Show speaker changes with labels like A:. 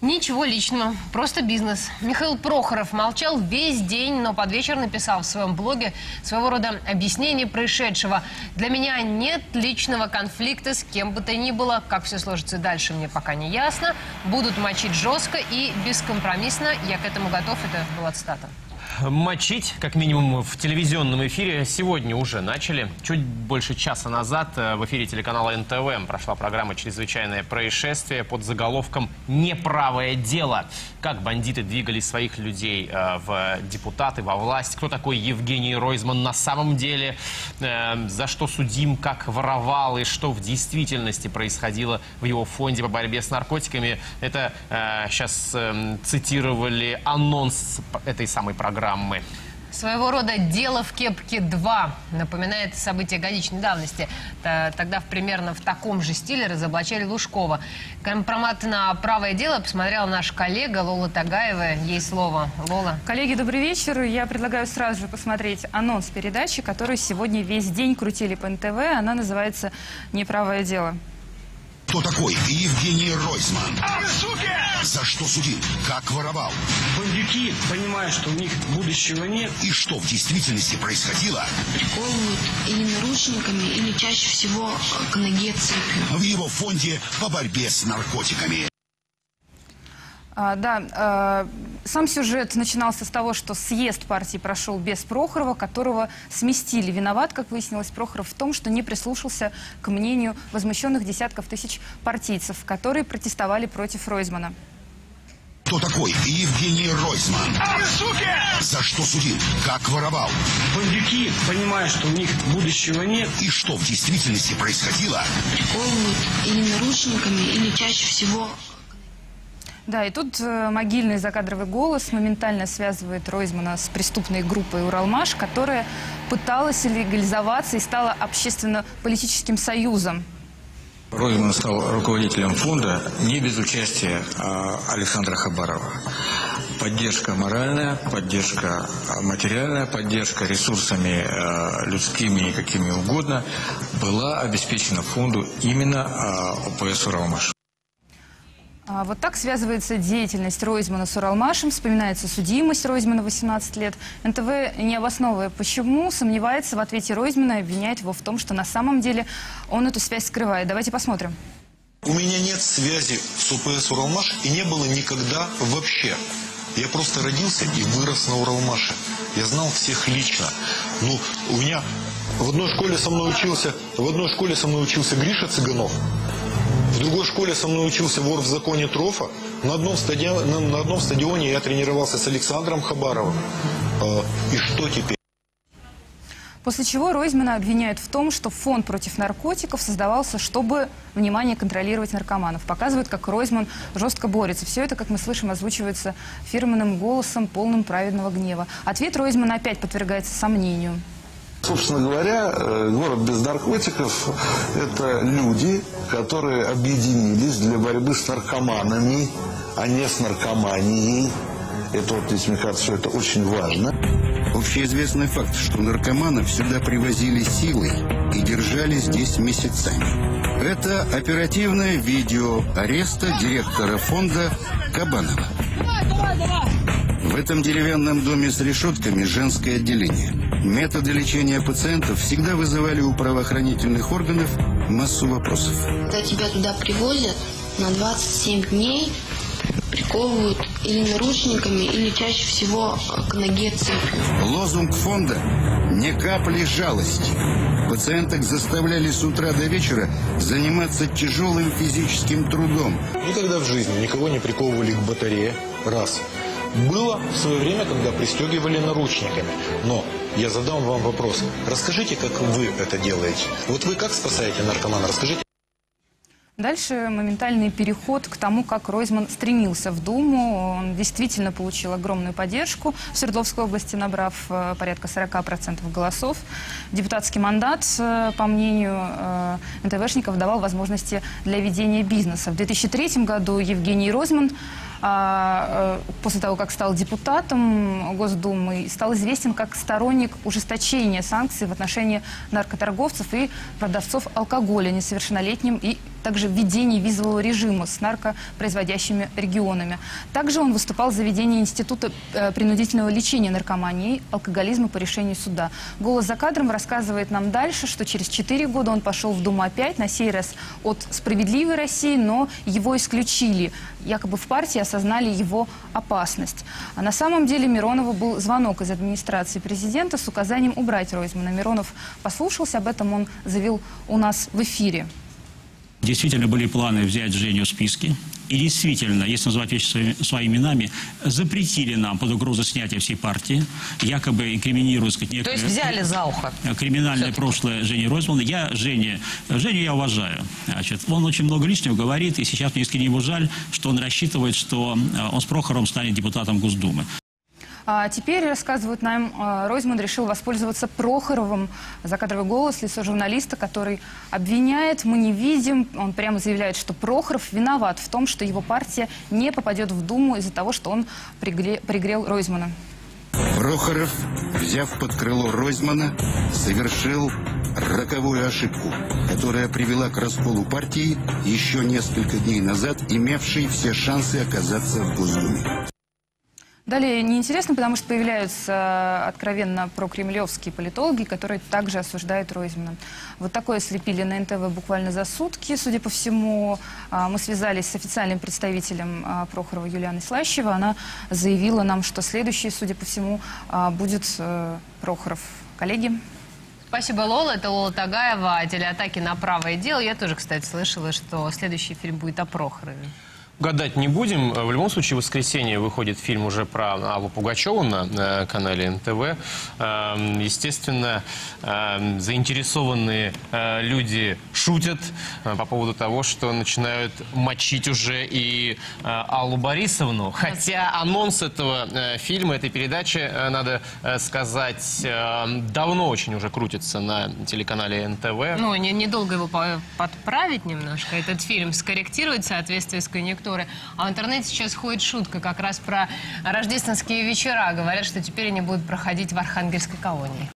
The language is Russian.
A: Ничего личного, просто бизнес. Михаил Прохоров молчал весь день, но под вечер написал в своем блоге своего рода объяснение происшедшего. Для меня нет личного конфликта с кем бы то ни было. Как все сложится дальше, мне пока не ясно. Будут мочить жестко и бескомпромиссно. Я к этому готов. Это была цитата.
B: Мочить, как минимум, в телевизионном эфире сегодня уже начали. Чуть больше часа назад э, в эфире телеканала НТВ прошла программа «Чрезвычайное происшествие» под заголовком «Неправое дело». Как бандиты двигали своих людей э, в депутаты, во власть. Кто такой Евгений Ройзман на самом деле. Э, за что судим, как воровал и что в действительности происходило в его фонде по борьбе с наркотиками. Это сейчас цитировали анонс этой самой программы программы.
A: Своего рода «Дело в кепке-2» напоминает события годичной давности. Тогда в примерно в таком же стиле разоблачали Лужкова. Компромат на правое дело посмотрела наш коллега Лола Тагаева. Ей слово. Лола.
C: Коллеги, добрый вечер. Я предлагаю сразу же посмотреть анонс передачи, которую сегодня весь день крутили по НТВ. Она называется «Неправое дело».
D: Кто такой Евгений Ройзман? А, суки! За что судим? Как воровал?
E: Бандюки, понимая, что у них будущего нет.
D: И что в действительности происходило?
F: Приковывают или наручниками, или чаще всего к ноге цепью.
D: В его фонде по борьбе с наркотиками.
C: А, да, а, сам сюжет начинался с того, что съезд партии прошел без Прохорова, которого сместили. Виноват, как выяснилось, Прохоров в том, что не прислушался к мнению возмущенных десятков тысяч партийцев, которые протестовали против Ройзмана.
D: Кто такой Евгений Ройзман? А, суки! За что судим? Как воровал?
E: Бандюки, понимая, что у них будущего нет.
D: И что в действительности происходило?
F: Приковывают или наручниками, или чаще всего
C: да, и тут э, могильный закадровый голос моментально связывает Ройзмана с преступной группой «Уралмаш», которая пыталась легализоваться и стала общественно-политическим союзом.
G: Ройзман стал руководителем фонда не без участия э, Александра Хабарова. Поддержка моральная, поддержка материальная, поддержка ресурсами э, людскими и какими угодно была обеспечена фонду именно ОПС «Уралмаш».
C: А, вот так связывается деятельность Ройзмана с Уралмашем, вспоминается судимость Ройзмана 18 лет. НТВ, не обосновывая почему, сомневается в ответе Ройзмана и обвиняет его в том, что на самом деле он эту связь скрывает. Давайте посмотрим.
H: У меня нет связи с УПС «Уралмаш» и не было никогда вообще. Я просто родился и вырос на Уралмаше. Я знал всех лично. Ну, у меня в одной школе со мной учился, в одной школе со мной учился Гриша Цыганов. В другой школе со мной учился вор в законе Трофа. На одном, стадионе, на, одном стадионе я тренировался с Александром Хабаровым. Э, и что теперь?
C: После чего Ройзмана обвиняют в том, что фонд против наркотиков создавался, чтобы, внимание, контролировать наркоманов. Показывают, как Ройзман жестко борется. Все это, как мы слышим, озвучивается фирменным голосом, полным праведного гнева. Ответ Ройзмана опять подвергается сомнению.
I: Собственно говоря, э, город без наркотиков – это люди, которые объединились для борьбы с наркоманами, а не с наркоманией. Это вот здесь, мне кажется, это очень важно.
D: Общеизвестный факт, что наркоманов сюда привозили силой и держали здесь месяцами. Это оперативное видео ареста директора фонда Кабанова. В этом деревянном доме с решетками женское отделение. Методы лечения пациентов всегда вызывали у правоохранительных органов массу вопросов.
F: Когда тебя туда привозят на 27 дней, приковывают или наручниками, или чаще всего к ноге цепью.
D: Лозунг фонда «Не капли жалости». Пациенток заставляли с утра до вечера заниматься тяжелым физическим трудом.
H: Никогда в жизни никого не приковывали к батарее. Раз. Было в свое время, когда пристегивали наручниками. Но я задам вам вопрос. Расскажите, как вы это делаете. Вот вы как спасаете наркомана? Расскажите.
C: Дальше моментальный переход к тому, как Ройзман стремился в Думу. Он действительно получил огромную поддержку в Свердловской области, набрав э, порядка 40% голосов. Депутатский мандат, э, по мнению э, НТВшников, давал возможности для ведения бизнеса. В 2003 году Евгений Ройзман после того, как стал депутатом Госдумы, стал известен как сторонник ужесточения санкций в отношении наркоторговцев и продавцов алкоголя несовершеннолетним и также введение визового режима с наркопроизводящими регионами. Также он выступал за введение Института э, принудительного лечения наркомании алкоголизма по решению суда. «Голос за кадром» рассказывает нам дальше, что через 4 года он пошел в Думу опять, на сей раз от «Справедливой России», но его исключили. Якобы в партии осознали его опасность. А на самом деле Миронову был звонок из администрации президента с указанием убрать Ройзмана. Миронов послушался, об этом он заявил у нас в эфире.
J: Действительно были планы взять Женю в списки. И действительно, если назвать вещи своими, своими именами, запретили нам под угрозу снятия всей партии, якобы инкриминируя, сказать,
K: То
J: некое
K: есть взяли за ухо.
J: криминальное прошлое Жени Ройзмана. Я Жене, Женю я уважаю. Значит, он очень много лишнего говорит, и сейчас мне искренне его жаль, что он рассчитывает, что э, он с Прохором станет депутатом Госдумы.
C: А теперь, рассказывают нам, э, Ройзман решил воспользоваться Прохоровым, закадровый голос, лицо журналиста, который обвиняет, мы не видим, он прямо заявляет, что Прохоров виноват в том, что его партия не попадет в Думу из-за того, что он пригре- пригрел Ройзмана.
D: Прохоров, взяв под крыло Ройзмана, совершил роковую ошибку, которая привела к расколу партии еще несколько дней назад, имевшей все шансы оказаться в Госдуме.
C: Далее неинтересно, потому что появляются э, откровенно прокремлевские политологи, которые также осуждают Ройзмана. Вот такое слепили на НТВ буквально за сутки, судя по всему. А, Мы связались с официальным представителем а, Прохорова Юлианой Слащева. Она заявила нам, что следующий, судя по всему, а, будет э, Прохоров. Коллеги?
A: Спасибо, Лола. Это Лола Тагаева о телеатаке на правое дело. Я тоже, кстати, слышала, что следующий фильм будет о Прохорове.
B: Гадать не будем. В любом случае, в воскресенье выходит фильм уже про Аллу Пугачеву на э, канале НТВ. Эм, Естественно, эм, заинтересованные э, люди шутят э, по поводу того, что начинают мочить уже и э, Аллу Борисовну. Хотя анонс этого э, фильма, этой передачи, э, надо э, сказать, э, давно очень уже крутится на телеканале НТВ.
A: Ну, не- недолго его по- подправить немножко. Этот фильм скорректировать в соответствии с конъюнктурой. А в интернете сейчас ходит шутка как раз про рождественские вечера. Говорят, что теперь они будут проходить в Архангельской колонии.